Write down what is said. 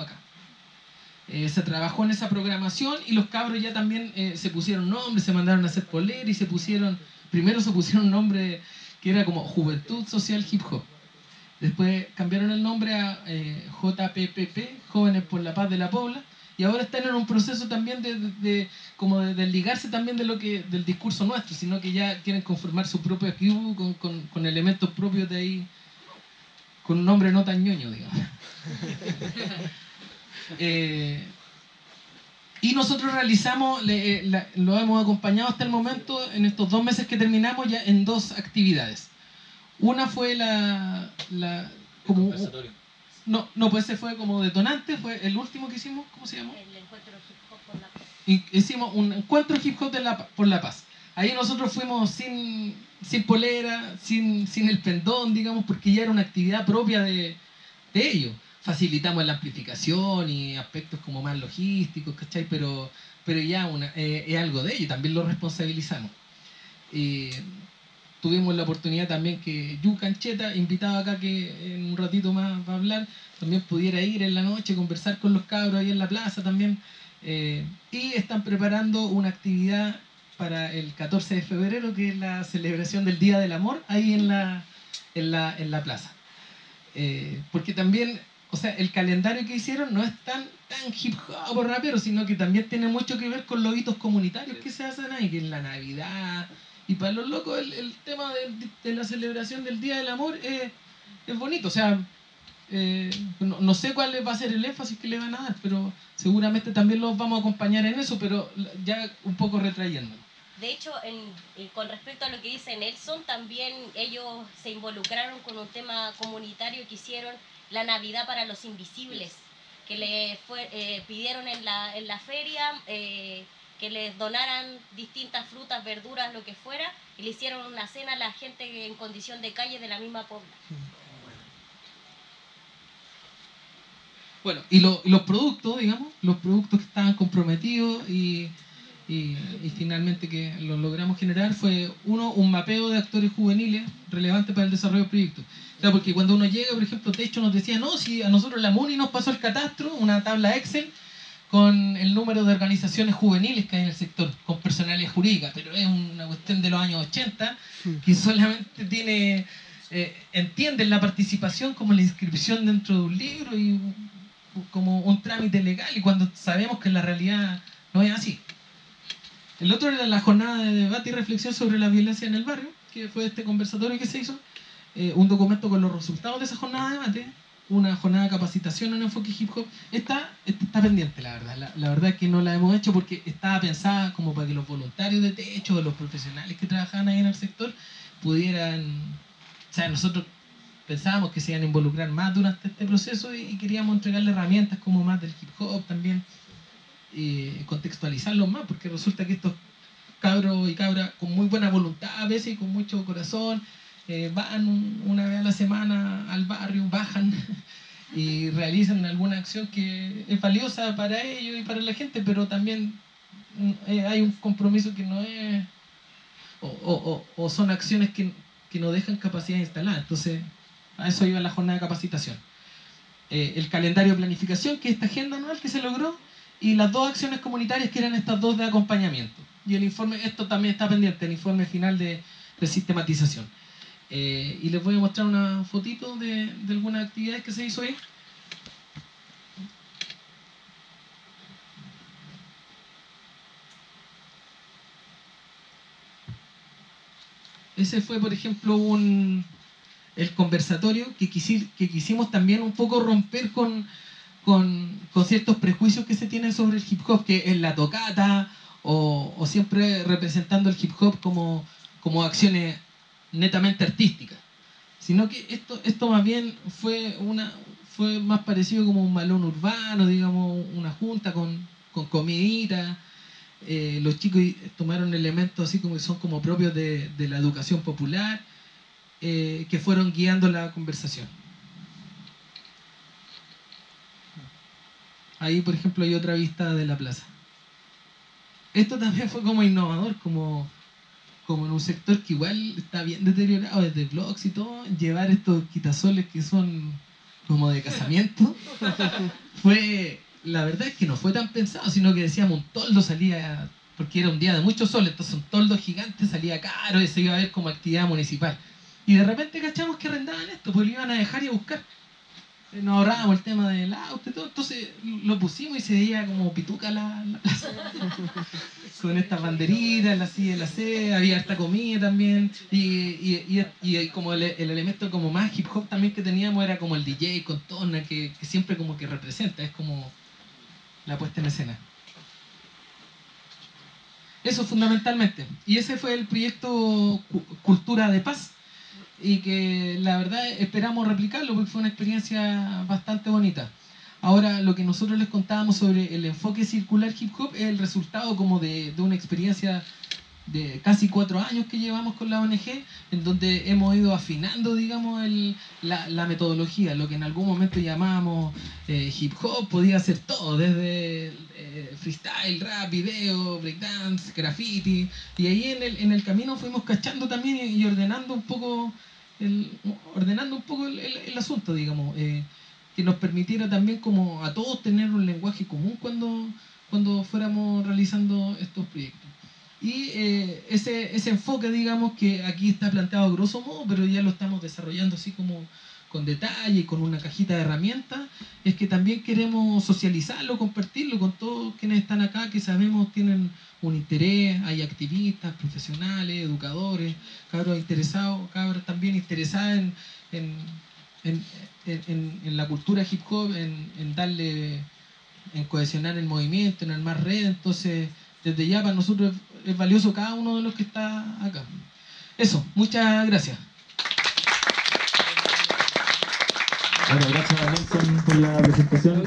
acá. Eh, se trabajó en esa programación y los cabros ya también eh, se pusieron nombres, se mandaron a hacer poler y se pusieron, primero se pusieron un nombre que era como Juventud Social Hip Hop. Después cambiaron el nombre a eh, JPPP, Jóvenes por la Paz de la Pobla, y ahora están en un proceso también de, como de desligarse también de lo que del discurso nuestro, sino que ya quieren conformar su propio equipo con elementos propios de ahí, con un nombre no tan ñoño, digamos. Eh, y nosotros realizamos, le, eh, la, lo hemos acompañado hasta el momento, en estos dos meses que terminamos, ya en dos actividades. Una fue la... la como, no, no, pues ese fue como detonante, fue el último que hicimos, ¿cómo se llamó? El encuentro hip hop por la paz. Hicimos un encuentro hip hop de la, por la paz. Ahí nosotros fuimos sin, sin polera, sin, sin el pendón, digamos, porque ya era una actividad propia de, de ellos facilitamos la amplificación y aspectos como más logísticos, ¿cachai? Pero, pero ya una, eh, es algo de ello, también lo responsabilizamos. Eh, tuvimos la oportunidad también que Yu Cancheta, invitado acá que en un ratito más va a hablar, también pudiera ir en la noche, conversar con los cabros ahí en la plaza también. Eh, y están preparando una actividad para el 14 de febrero, que es la celebración del Día del Amor, ahí en la, en la, en la plaza. Eh, porque también o sea, el calendario que hicieron no es tan, tan hip hop o rapero, sino que también tiene mucho que ver con los hitos comunitarios que se hacen ahí, que es la Navidad. Y para los locos, el, el tema de, de, la celebración del Día del Amor es, es bonito. O sea, eh, no, no, sé cuál va a ser el énfasis que le van a dar, pero seguramente también los vamos a acompañar en eso, pero ya un poco retrayéndolo. De hecho, en, con respecto a lo que dice Nelson, también ellos se involucraron con un tema comunitario que hicieron la Navidad para los invisibles, que le fue, eh, pidieron en la, en la feria eh, que les donaran distintas frutas, verduras, lo que fuera, y le hicieron una cena a la gente en condición de calle de la misma pobla. Bueno, y, lo, y los productos, digamos, los productos que estaban comprometidos y, y, y, finalmente que lo logramos generar fue, uno, un mapeo de actores juveniles relevante para el desarrollo del proyecto. O sea, porque cuando uno llega, por ejemplo, de hecho nos decía, no, si a nosotros la MUNI nos pasó el catastro, una tabla Excel, con el número de organizaciones juveniles que hay en el sector, con personalidad jurídica, pero es una cuestión de los años 80 que solamente tiene, eh, entienden la participación como la inscripción dentro de un libro y como un trámite legal, y cuando sabemos que en la realidad no es así. El otro era la jornada de debate y reflexión sobre la violencia en el barrio, que fue este conversatorio que se hizo, eh, un documento con los resultados de esa jornada de debate, una jornada de capacitación en enfoque hip hop. Esta está pendiente, la verdad. La, la, verdad que no la hemos hecho porque estaba pensada como para que los voluntarios de techo, los profesionales que trabajaban ahí en el sector, pudieran. O sea, nosotros pensábamos que se iban a involucrar más durante este proceso y, y queríamos entregarle herramientas como más del hip hop también, eh, contextualizarlos más, porque resulta que estos cabros y cabras con muy buena voluntad a veces y con mucho corazón eh, van un, una vez a la semana al barrio, bajan y realizan alguna acción que es valiosa para ellos y para la gente, pero también eh, hay un compromiso que no es, o, son acciones que, que, no dejan capacidad instalada. Entonces, a eso iba la jornada de capacitación. Eh, el calendario de planificación, que es esta agenda anual que se logró, y las dos acciones comunitarias que eran estas dos de acompañamiento. Y el informe, esto también está pendiente, el informe final de, sistematización. Eh, y les voy a mostrar una fotito de, de algunas actividades que se hizo ahí. Ese fue, por ejemplo, un, el conversatorio que, quisi, que quisimos también un poco romper con, con, con, ciertos prejuicios que se tienen sobre el hip hop, que es la tocata o, siempre representando el hip hop como, como acciones netamente artística, sino que esto, esto más bien fue, una, fue más parecido como un malón urbano, digamos, una junta con, con comidita. Eh, los chicos tomaron elementos así como son como propios de, de la educación popular, eh, que fueron guiando la conversación. Ahí, por ejemplo, hay otra vista de la plaza. Esto también fue como innovador, como como en un sector que igual está bien deteriorado desde blogs y todo, llevar estos quitasoles que son como de casamiento, fue, la verdad es que no fue tan pensado, sino que decíamos un toldo salía, porque era un día de mucho sol, entonces un toldo gigante salía caro y se iba a ver como actividad municipal. Y de repente cachamos que arrendaban esto, pues lo iban a dejar y a buscar. Eh, Nos ahorrábamos el tema del auto y todo, entonces lo pusimos y se veía como pituca la, la plaza. Con estas banderitas, la silla de la había harta comida también. Y, y, y, y como el, el, elemento como más hip hop también que teníamos era como el DJ con tona, que, que siempre como que representa, es como la puesta en escena. Eso fundamentalmente. Y ese fue el proyecto Cultura de Paz y que la verdad esperamos replicarlo porque fue una experiencia bastante bonita. Ahora, lo que nosotros les contábamos sobre el enfoque circular hip hop es el resultado como de, de una experiencia de casi cuatro años que llevamos con la ONG, en donde hemos ido afinando, digamos, el, la, la, metodología, lo que en algún momento llamamos eh, hip hop, podía ser todo, desde eh, freestyle, rap, video, breakdance, graffiti, y ahí en el, en el camino fuimos cachando también y, ordenando un poco el, ordenando un poco el, el, el asunto, digamos, eh, que nos permitiera también como a todos tener un lenguaje común cuando, cuando fuéramos realizando estos proyectos. Y eh, ese, ese enfoque, digamos, que aquí está planteado grosso modo, pero ya lo estamos desarrollando así como con detalle y con una cajita de herramientas, es que también queremos socializarlo, compartirlo con todos quienes están acá, que sabemos tienen un interés, hay activistas, profesionales, educadores, cabros interesados, cabros también interesadas en, en, en, en, en la cultura hip hop, en, darle, en cohesionar el movimiento, en armar red, entonces desde ya para nosotros es valioso cada uno de los que está acá. Eso, muchas gracias. Bueno, gracias a Nelson por la presentación.